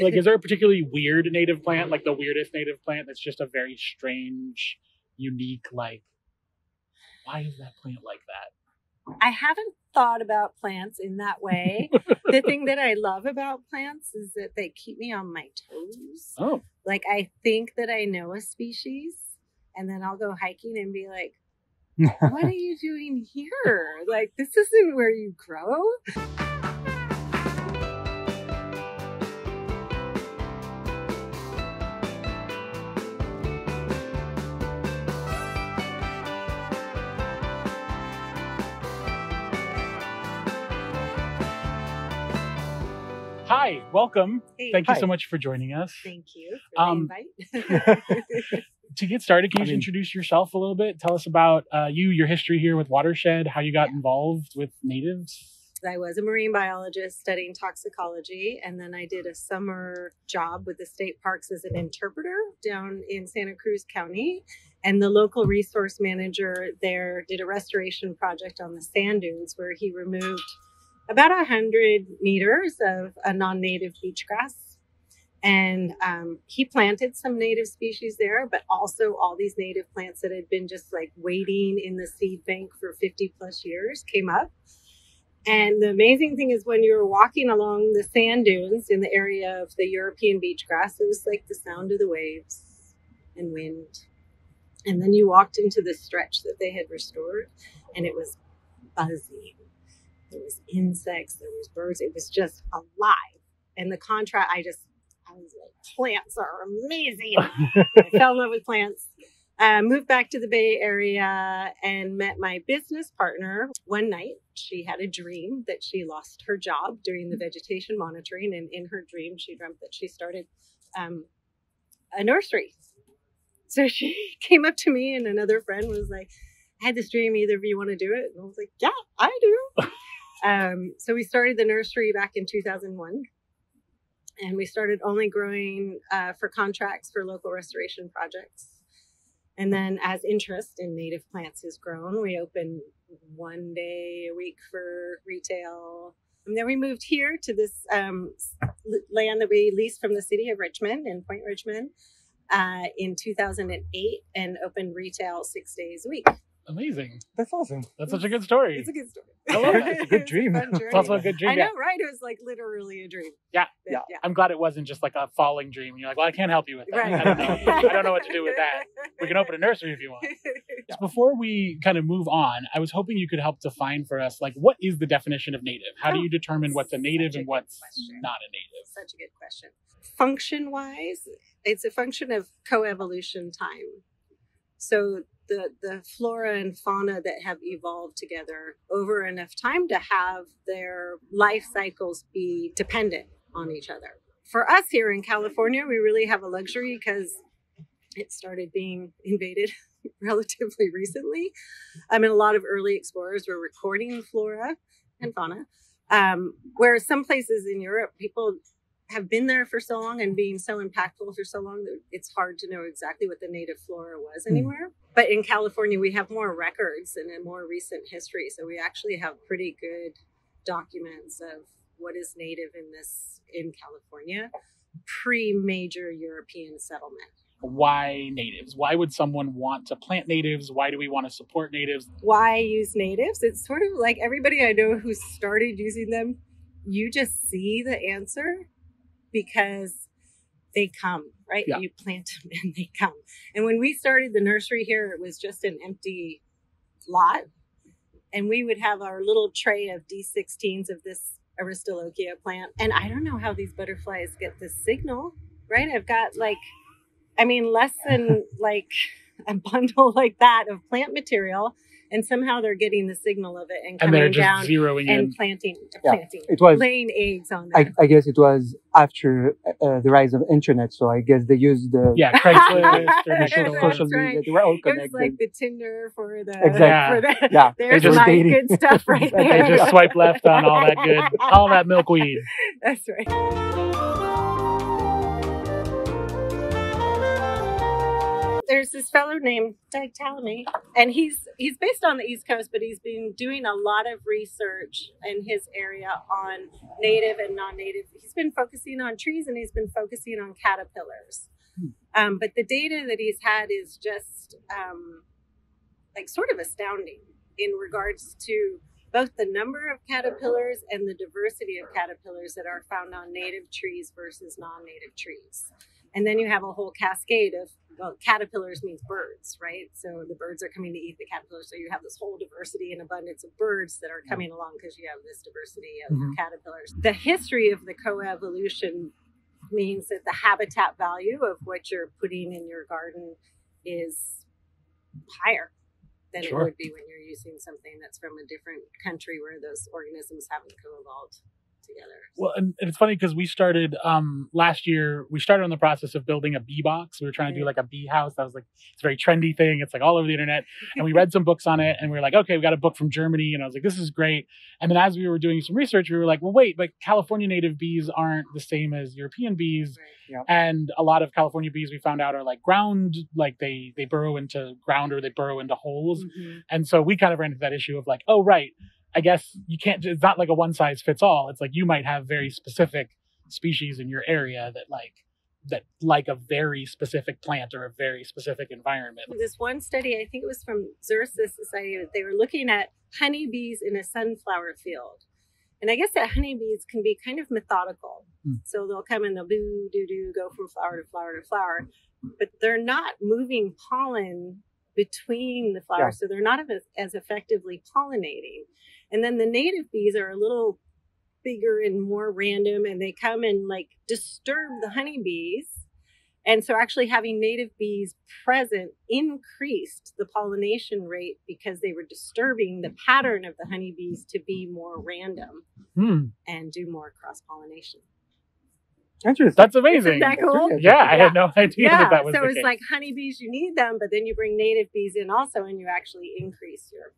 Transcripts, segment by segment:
Like, is there a particularly weird native plant, like the weirdest native plant that's just a very strange, unique, like, why is that plant like that? I haven't thought about plants in that way. the thing that I love about plants is that they keep me on my toes. Oh, Like I think that I know a species and then I'll go hiking and be like, what are you doing here? Like this isn't where you grow. Hi, welcome. Hey, Thank you so much for joining us. Thank you for Um, the invite. To get started, can you I mean- introduce yourself a little bit? Tell us about uh, you, your history here with Watershed, how you got involved with natives. I was a marine biologist studying toxicology, and then I did a summer job with the state parks as an interpreter down in Santa Cruz County. And the local resource manager there did a restoration project on the sand dunes where he removed about 100 meters of a non native beach grass. And um, he planted some native species there, but also all these native plants that had been just like waiting in the seed bank for 50 plus years came up. And the amazing thing is when you were walking along the sand dunes in the area of the European beach grass, it was like the sound of the waves and wind. And then you walked into the stretch that they had restored, and it was buzzing. There was insects, there was birds. It was just alive. And the contrast, I just, I was like, plants are amazing. I fell in love with plants. Uh, moved back to the Bay Area and met my business partner one night. She had a dream that she lost her job during the vegetation monitoring, and in her dream, she dreamt that she started um, a nursery. So she came up to me, and another friend was like, "I had this dream. Either of you want to do it?" And I was like, "Yeah, I do." Um, so we started the nursery back in 2001 and we started only growing uh, for contracts for local restoration projects. And then, as interest in native plants has grown, we open one day a week for retail. And then we moved here to this um, land that we leased from the city of Richmond in Point Richmond uh, in 2008 and opened retail six days a week. Amazing. That's awesome. That's such a good story. It's a good story. I love that. It's a good dream. It's a It's also a good dream. I yeah. know, right? It was like literally a dream. Yeah. But, Yeah. yeah. I'm glad it wasn't just like a falling dream. You're like, well, I can't help you with that. Right. I don't know. I don't know what to do with that. We can open a nursery if you want. So before we kind of move on, I was hoping you could help define for us, like, what is the definition of native? How do Oh, you determine what's a native and what's question. not a native? Such a good question. Function wise, it's a function of coevolution time. So the the flora and fauna that have evolved together over enough time to have their life cycles be dependent on each other. For us here in California, we really have a luxury because it started being invaded relatively recently. I mean, a lot of early explorers were recording flora and fauna. Um, whereas some places in Europe, people have been there for so long and being so impactful for so long that it's hard to know exactly what the native flora was Hmm. anywhere. But in California, we have more records and a more recent history. So we actually have pretty good documents of what is native in this in California pre major European settlement. Why natives? Why would someone want to plant natives? Why do we want to support natives? why use natives? It's sort of like everybody I know who started using them, you just see the answer because they come, right? Yeah. You plant them and they come. And when we started the nursery here, it was just an empty lot. And we would have our little tray of D16s of this Aristolochia plant. And I don't know how these butterflies get this signal, right? I've got like, I mean, less than like a bundle like that of plant material. And somehow they're getting the signal of it and And coming they're down zeroing and in. planting, Yeah. planting, It was. laying eggs on there. I, I guess it was after uh, the rise of internet, so I guess they used the Yeah, Craigslist or social, Nextdoor. social right. media. They were all it was like the Tinder for the Exactly. for the yeah, there's just my dating. good stuff right They They just swipe left on all that good, all that milkweed. That's right. There's this fellow named Doug Tallamy and he's he's based on the East Coast, but he's been doing a lot of research in his area on native and non-native. He's been focusing on trees and he's been focusing on caterpillars. Hmm. Um, but the data that he's had is just um, like sort of astounding in regards to both the number of caterpillars and the diversity of caterpillars that are found on native trees versus non-native trees. And then you have a whole cascade of well, caterpillars means birds, right? So the birds are coming to eat the caterpillars. So you have this whole diversity and abundance of birds that are coming along because you have this diversity of Mhm. caterpillars. The history of the coevolution means that the habitat value of what you're putting in your garden is higher than Sure. it would be when you're using something that's from a different country where those organisms haven't co-evolved together. Well, and, and it's funny because we started um, last year. We started on the process of building a bee box. We were trying to do Mm. like a bee house. That was like it's a very trendy thing. It's like all over the internet. And we read some books on it, and we were like, okay, we got a book from Germany, and I was like, this is great. And then as we were doing some research, we were like, well, wait, but California native bees aren't the same as European bees. Right. And a lot of California bees we found out are like ground, like they they burrow into ground or they burrow into holes. Mhm. And so we kind of ran into that issue of like, oh, right. I guess you can't, it's not like a one size fits all. It's like you might have very specific species in your area that like, that like a very specific plant or a very specific environment. This one study, I think it was from Xerces Society, they were looking at honeybees in a sunflower field. And I guess that honeybees can be kind of methodical. Hmm. So they'll come and they'll do, do, do, go from flower to flower to flower, but they're not moving pollen between the flowers. So they're not as, as effectively pollinating. And then the native bees are a little bigger and more random and they come and like disturb the honeybees. And so actually having native bees present increased the pollination rate because they were disturbing the pattern of the honeybees to be more random Hmm, and do more cross pollination. Interesting. that's amazing. Isn't that cool? Really Yeah, I Yeah. had no idea Yeah, that that was so the it's case. like honeybees, you need them, but then you bring native bees in also, and you actually increase your.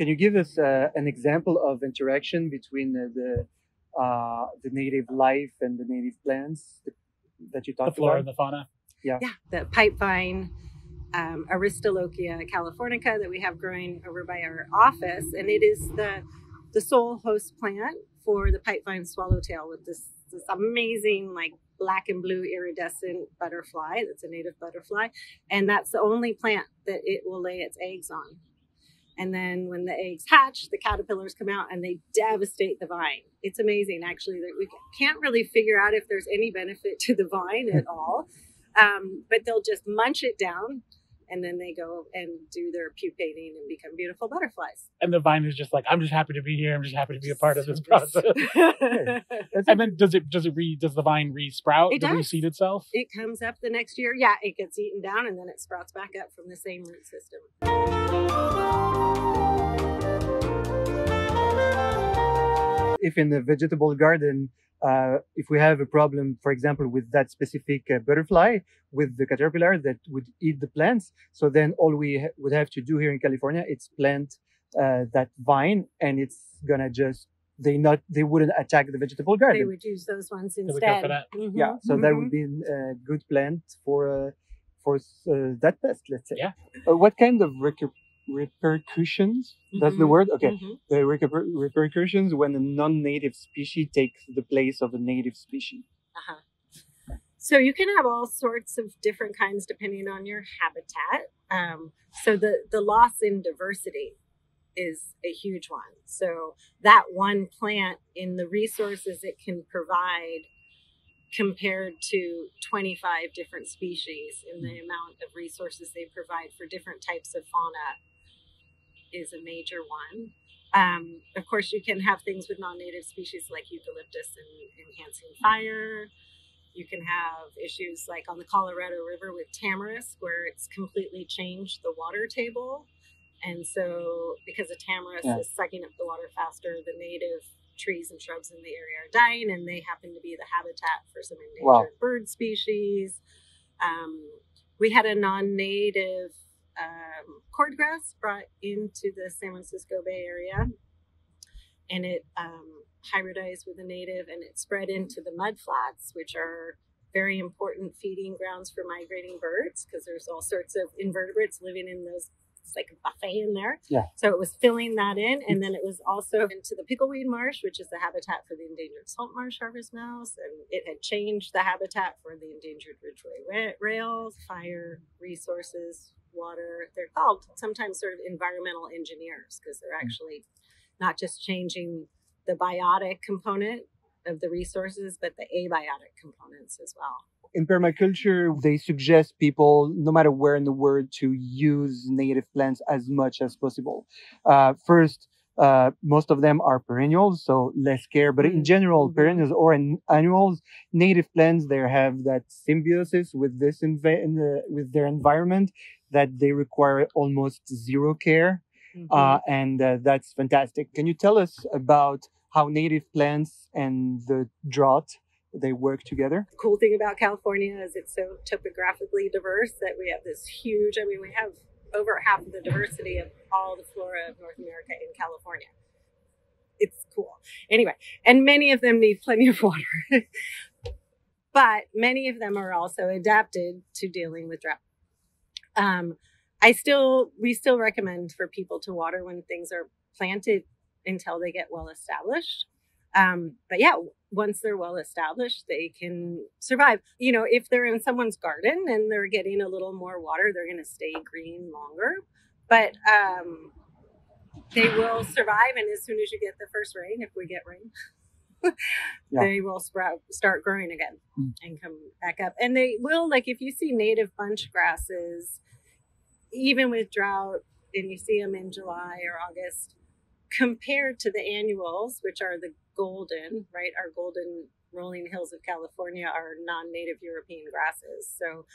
Can you give us uh, an example of interaction between the uh, the native life and the native plants that, that you the talked flora about? and the fauna. Yeah, the pipevine, um, Aristolochia californica that we have growing over by our office, and it is the the sole host plant for the pipevine swallowtail with this this amazing like black and blue iridescent butterfly that's a native butterfly, and that's the only plant that it will lay its eggs on. And then when the eggs hatch, the caterpillars come out and they devastate the vine. It's amazing, actually, that we can't really figure out if there's any benefit to the vine at all. Um, but they'll just munch it down and then they go and do their pupating and become beautiful butterflies. And the vine is just like, I'm just happy to be here. I'm just happy to be a part of this process. And then does it does it re does the vine resprout? It Does it does. reseed itself? it comes up the next year. Yeah, it gets eaten down and then it sprouts back up from the same root system. if in the vegetable garden, uh, if we have a problem, for example, with that specific uh, butterfly, with the caterpillar that would eat the plants, so then all we ha- would have to do here in California, it's plant uh, that vine, and it's gonna just they not they wouldn't attack the vegetable garden. They would use those ones would instead. for that. Mhm, Yeah, so that mhm. would be a good plant for uh, for uh, that pest, let's say. Yeah. Uh, what kind of recu- repercussions? That's the Mhm, word. Okay. mhm. the reper- repercussions when a non-native species takes the place of a native species. Uh-huh. So you can have all sorts of different kinds depending on your habitat. Um, so the the loss in diversity is a huge one. So that one plant in the resources it can provide compared to 25 different species in the amount of resources they provide for different types of fauna is a major one. Um, of course, you can have things with non-native species like eucalyptus and enhancing fire. You can have issues like on the Colorado River with tamarisk, where it's completely changed the water table. And so, because the tamarisk Yeah. is sucking up the water faster, the native trees and shrubs in the area are dying, and they happen to be the habitat for some endangered bird species. Um, we had a non-native um, cordgrass brought into the San Francisco Bay Area, and it um, hybridized with a native, and it spread into the mud flats, which are very important feeding grounds for migrating birds because there's all sorts of invertebrates living in those it's like a buffet in there. Yeah. So it was filling that in, and then it was also into the pickleweed marsh, which is the habitat for the endangered salt marsh harvest mouse, and it had changed the habitat for the endangered Ridgway rails, fire resources, water. They're called sometimes sort of environmental engineers because they're actually not just changing the biotic component of the resources, but the abiotic components as well in permaculture, they suggest people, no matter where in the world, to use native plants as much as possible. Uh, first, uh, most of them are perennials, so less care. But in Mm-hmm. general, Mhm. perennials or an- annuals, native plants, they have that symbiosis with this inv- in the, with their environment that they require almost zero care, Mm-hmm. uh, and uh, that's fantastic. Can you tell us about how native plants and the drought they work together? cool thing about California is it's so topographically diverse that we have this huge, I mean, we have over half of the diversity of all the flora of North America in California. It's cool. Anyway, and many of them need plenty of water. but many of them are also adapted to dealing with drought. Um, I still, we still recommend for people to water when things are planted until they get well established. Um, but yeah, once they're well established, they can survive. You know, if they're in someone's garden and they're getting a little more water, they're going to stay green longer. But um, they will survive. And as soon as you get the first rain, if we get rain, Yeah. they will sprout, start growing again Mm. and come back up. And they will, like, if you see native bunch grasses, even with drought, and you see them in July or August, compared to the annuals, which are the golden, right? Our golden rolling hills of California are non native European grasses. So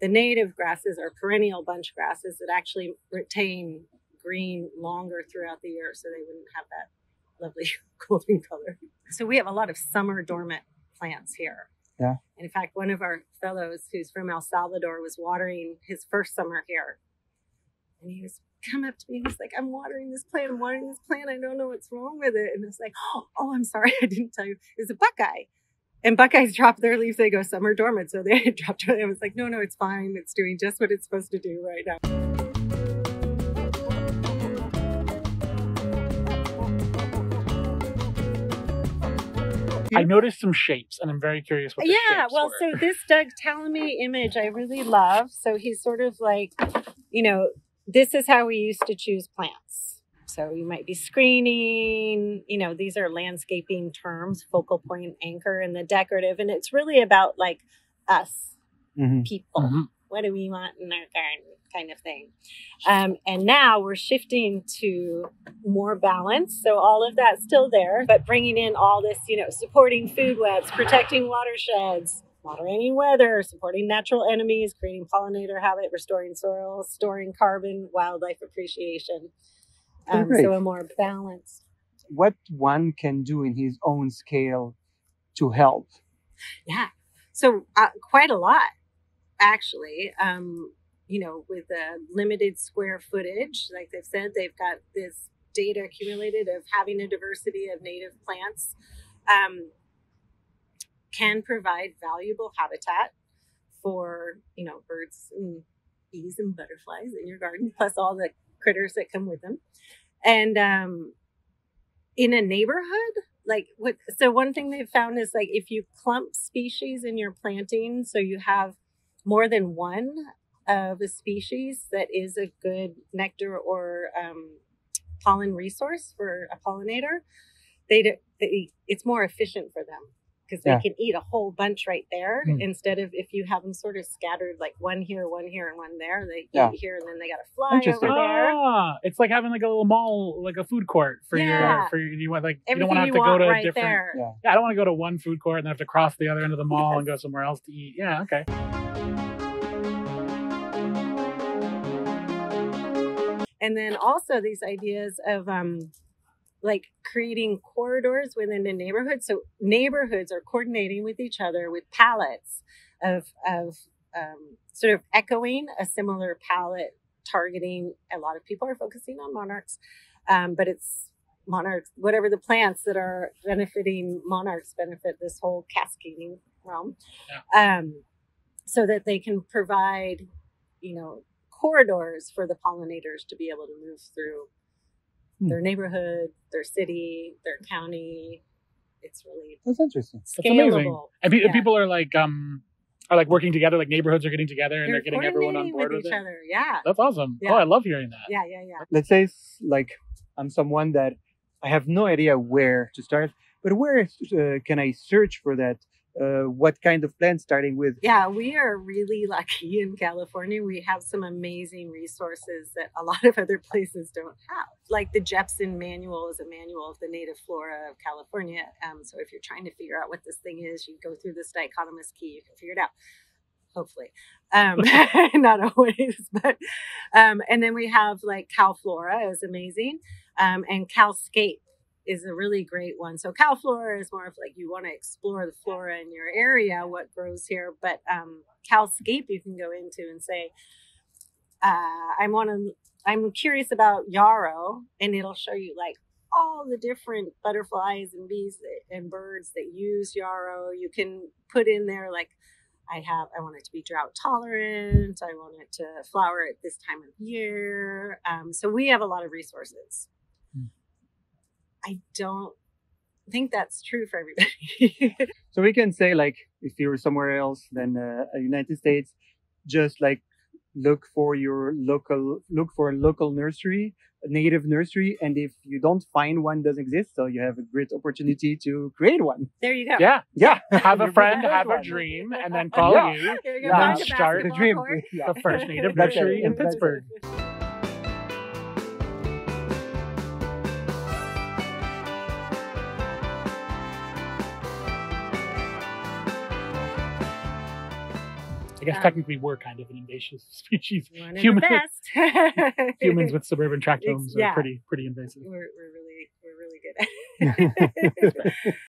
the native grasses are perennial bunch grasses that actually retain green longer throughout the year so they wouldn't have that lovely golden color. So we have a lot of summer dormant plants here. Yeah. And in fact, one of our fellows who's from El Salvador was watering his first summer here. And he was come up to me and he's like, I'm watering this plant, I'm watering this plant, I don't know what's wrong with it. And it's like, oh, I'm sorry, I didn't tell you. It's a buckeye. And buckeyes drop their leaves, they go summer dormant. So they dropped it. I was like, no, no, it's fine. It's doing just what it's supposed to do right now. I noticed some shapes, and I'm very curious what the yeah shapes well were. so this doug tallamy image i really love so he's sort of like you know this is how we used to choose plants so you might be screening you know these are landscaping terms focal point anchor and the decorative and it's really about like us Mhm. people Mhm. What do we want in our garden kind of thing um, and now we're shifting to more balance so all of that's still there but bringing in all this you know supporting food webs protecting watersheds moderating weather supporting natural enemies creating pollinator habit restoring soil storing carbon wildlife appreciation um, so a more balanced What one can do in his own scale to help? Yeah. So uh, quite a lot, actually. Um, you know, with the limited square footage, like they've said, they've got this data accumulated of having a diversity of native plants um, can provide valuable habitat for you know birds and bees and butterflies in your garden, plus all the critters that come with them, and um, in a neighborhood like what so one thing they've found is like if you clump species in your planting so you have more than one of a species that is a good nectar or um, pollen resource for a pollinator they, do, they it's more efficient for them because they Yeah. can eat a whole bunch right there Hmm. instead of if you have them sort of scattered like one here one here and one there they Yeah. eat here and then they got to fly over there Ah, it's like having like a little mall, like a food court for Yeah. your for your, you want like you everything don't want to have to go to right different. there Yeah. Yeah, I don't want to go to one food court and then have to cross the other end of the mall and go somewhere else to eat. Yeah, okay. And then also these ideas of um like creating corridors within a neighborhood. So neighborhoods are coordinating with each other with palettes of of um, sort of echoing a similar palette targeting. A lot of people are focusing on monarchs um, but it's monarchs whatever the plants that are benefiting monarchs benefit this whole cascading realm, um, so that they can provide, you know, corridors for the pollinators to be able to move through Hmm. their neighborhood, their city, their county. It's really That's interesting. That's amazing. And, pe- Yeah. people are like um are like working together, like neighborhoods are getting together and They're they're, getting everyone on board with with, each it. other. Yeah, That's awesome. Yeah. Oh, I love hearing that. yeah, yeah, yeah. Let's say s- like I'm someone that I have no idea where to start, but where uh, can I search for that? Uh, what kind of plants starting with? Yeah, we are really lucky in California. We have some amazing resources that a lot of other places don't have. Like the Jepson Manual is a manual of the native flora of California. Um, so if you're trying to figure out what this thing is, you go through this dichotomous key, you can figure it out. Hopefully, um, not always, but um, and then we have like Calflora is amazing, um, and Calscape is a really great one. So Calflora is more of like you want to explore the flora in your area, what grows here. But um, Calscape you can go into and say, uh, I want to. I'm curious about yarrow, and it'll show you like all the different butterflies and bees and birds that use yarrow. You can put in there like I have. I want it to be drought tolerant. I want it to flower at this time of year. Um, so we have a lot of resources. I don't think that's true for everybody. So we can say like if you're somewhere else than uh, United States, just like look for your local look for a local nursery, a native nursery, and if you don't find one doesn't exist, so you have a great opportunity to create one. there you go. Yeah. Yeah, Have a friend, build have a dream, and then call Yeah. you There you go. Yeah. Start the dream. Yeah. the first native nursery in Pittsburgh. I guess Um, technically we're kind of an invasive species. One Human-. Humans with suburban tract homes yeah. are pretty pretty invasive. we're, we're really we're really good at it.